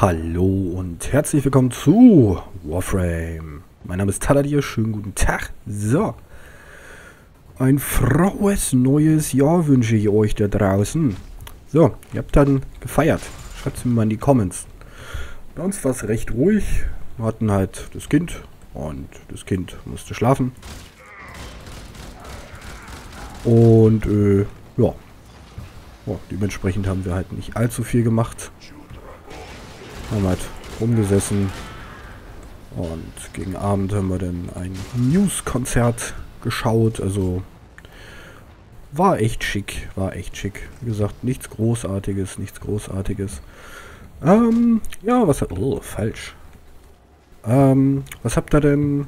Hallo und herzlich willkommen zu Warframe. Mein Name ist Taladir, schönen guten Tag. So, ein frohes neues Jahr wünsche ich euch da draußen. So, ihr habt dann gefeiert. Schreibt es mir mal in die Comments. Bei uns war es recht ruhig. Wir hatten halt das Kind und das Kind musste schlafen. Und äh, ja, oh, dementsprechend haben wir halt nicht allzu viel gemacht. Haben halt rumgesessen. Und gegen Abend haben wir dann ein News-Konzert geschaut. Also war echt schick. War echt schick. Wie gesagt, nichts Großartiges, nichts Großartiges. Ähm, ja, was hat... Oh, falsch. Ähm, was habt ihr denn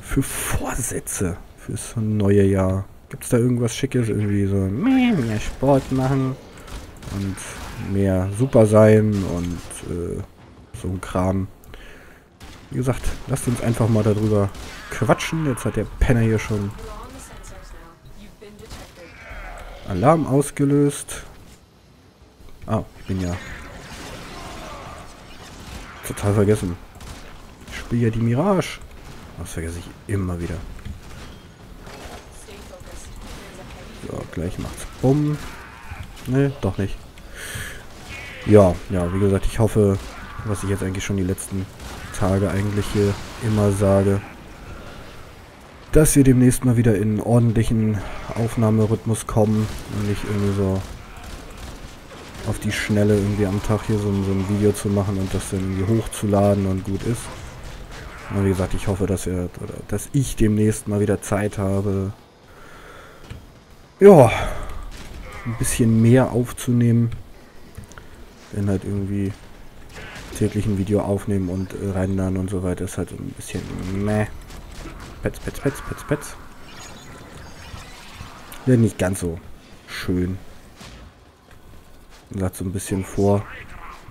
für Vorsätze fürs neue Jahr? Gibt es da irgendwas Schickes? Irgendwie so mehr Sport machen und mehr super sein und äh, so ein Kram. Wie gesagt, lasst uns einfach mal darüber quatschen. Jetzt hat der Penner hier schon Alarm ausgelöst. Ah, ich bin ja total vergessen. Ich spiele ja die Mirage. Das vergesse ich immer wieder. So, gleich macht's Bumm. Ne, doch nicht. Ja, ja, wie gesagt, ich hoffe, was ich jetzt eigentlich schon die letzten Tage eigentlich hier immer sage, dass wir demnächst mal wieder in ordentlichen Aufnahmerhythmus kommen und nicht irgendwie so auf die Schnelle irgendwie am Tag hier so, so ein Video zu machen und das dann irgendwie hochzuladen und gut ist. Und wie gesagt, ich hoffe, dass wir, dass ich demnächst mal wieder Zeit habe, ja, ein bisschen mehr aufzunehmen. Wenn halt irgendwie täglich ein Video aufnehmen und äh, rendern und so weiter ist halt ein bisschen meh. Petz, petz, petz, petz, petz. Ja, nicht ganz so schön. Sagt so ein bisschen vor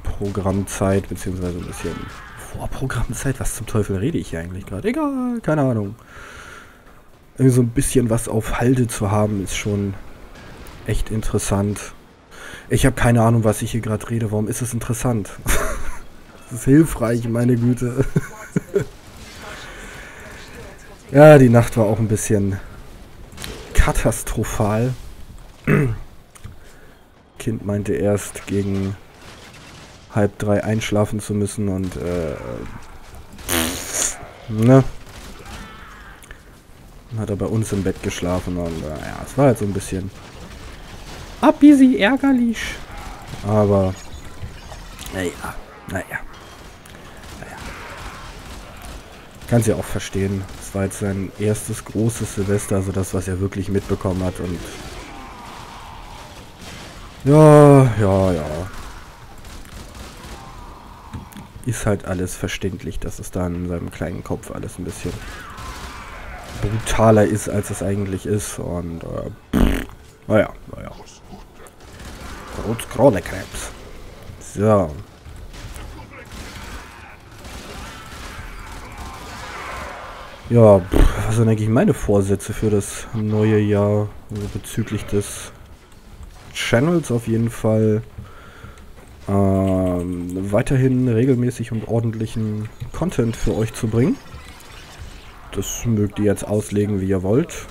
Programmzeit, beziehungsweise ein bisschen vor Programmzeit. Was zum Teufel rede ich hier eigentlich gerade? Egal, keine Ahnung. Irgendwie so ein bisschen was auf Halde zu haben, ist schon echt interessant. Ich habe keine Ahnung, was ich hier gerade rede. Warum ist es interessant? das ist hilfreich, meine Güte. ja, die Nacht war auch ein bisschen katastrophal. kind meinte erst gegen halb drei einschlafen zu müssen und äh, ne? Hat er bei uns im Bett geschlafen und äh, ja, es war halt so ein bisschen ab sie ärgerlich. Aber naja. Naja. Kann sie auch verstehen. Es war jetzt sein erstes großes Silvester, also das, was er wirklich mitbekommen hat und ja, ja, ja. Ist halt alles verständlich, dass es da in seinem kleinen Kopf alles ein bisschen brutaler ist, als es eigentlich ist. Und, äh, naja, naja. Rotkronekrebs. So. Ja, pff, was sind eigentlich meine Vorsätze für das neue Jahr also bezüglich des Channels auf jeden Fall ähm, weiterhin regelmäßig und ordentlichen Content für euch zu bringen. Das mögt ihr jetzt auslegen, wie ihr wollt.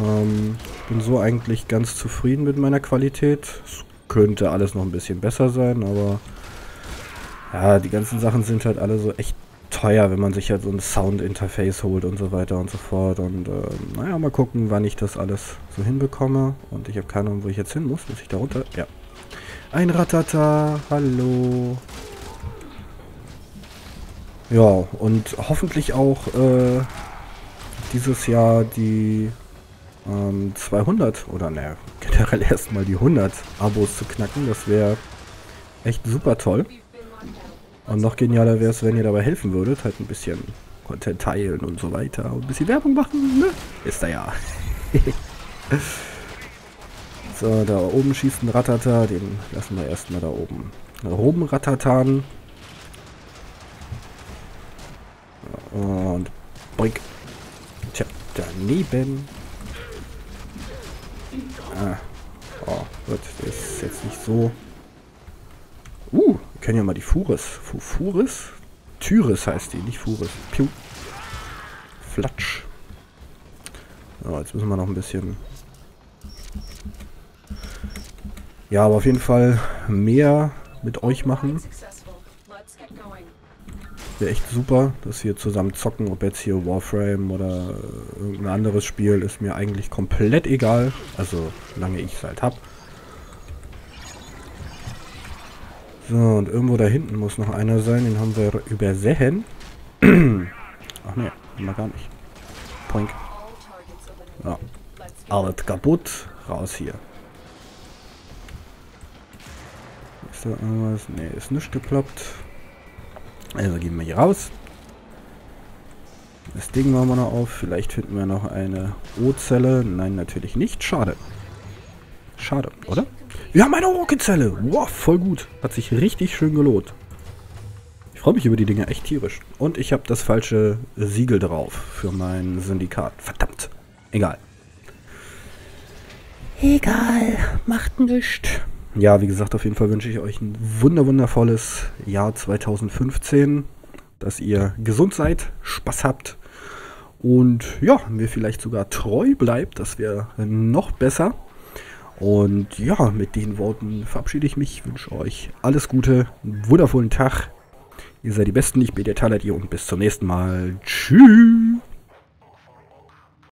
Ähm, bin so eigentlich ganz zufrieden mit meiner Qualität. Es könnte alles noch ein bisschen besser sein, aber ja, die ganzen Sachen sind halt alle so echt teuer, wenn man sich halt so ein Sound-Interface holt und so weiter und so fort. Und äh, naja, mal gucken, wann ich das alles so hinbekomme. Und ich habe keine Ahnung, wo ich jetzt hin muss. Muss ich da runter? Ja. Ein Ratata, hallo. Ja, und hoffentlich auch äh, dieses Jahr die ähm, 200 oder naja, generell erstmal die 100 Abos zu knacken. Das wäre echt super toll. Und noch genialer wäre es, wenn ihr dabei helfen würdet. Halt ein bisschen Content teilen und so weiter. Und ein bisschen Werbung machen, ne? Ist da ja. so, da oben schießt ein Ratata. Den lassen wir erstmal da oben. Da oben Ratatan. Und Brink. Tja, daneben. Ah. Oh, gut, der ist jetzt nicht so... Können ja mal die Furis. Furis? Tyris heißt die, nicht Furis. Piu. Flatsch. So, jetzt müssen wir noch ein bisschen... Ja, aber auf jeden Fall mehr mit euch machen. Wäre echt super, dass wir zusammen zocken, ob jetzt hier Warframe oder irgendein anderes Spiel, ist mir eigentlich komplett egal. Also, solange ich es halt habe. So, und irgendwo da hinten muss noch einer sein, den haben wir übersehen. Ach ne, wir gar nicht. Poink. Ja. Alles kaputt. Raus hier. Ist da irgendwas? Ne, ist nicht geklappt. Also gehen wir hier raus. Das Ding machen wir noch auf. Vielleicht finden wir noch eine O-Zelle. Nein, natürlich nicht. Schade. Schade, oder? Wir haben eine Rockenzelle. Wow, voll gut. Hat sich richtig schön gelohnt. Ich freue mich über die Dinge echt tierisch. Und ich habe das falsche Siegel drauf für mein Syndikat. Verdammt. Egal. Egal. Macht nichts. Ja, wie gesagt, auf jeden Fall wünsche ich euch ein wunder wundervolles Jahr 2015. Dass ihr gesund seid, Spaß habt und ja, mir vielleicht sogar treu bleibt. Das wäre noch besser. Und ja, mit den Worten verabschiede ich mich, wünsche euch alles Gute, einen wundervollen Tag. Ihr seid die Besten, ich bin der Taladir und bis zum nächsten Mal. Tschüss.